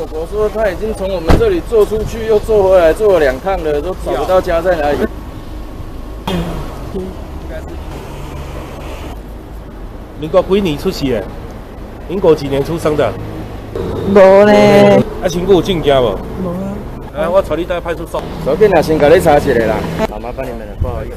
我说他已经从我们这里坐出去，又坐回来，坐了两趟了，都找不到家在哪里。民国几年出世的？民国几年出生的？无呢。啊，身故有证件无？无啊。啊，我带你到派出所。随便啊，先给你查起来啦。好，麻烦你们了，不好意思。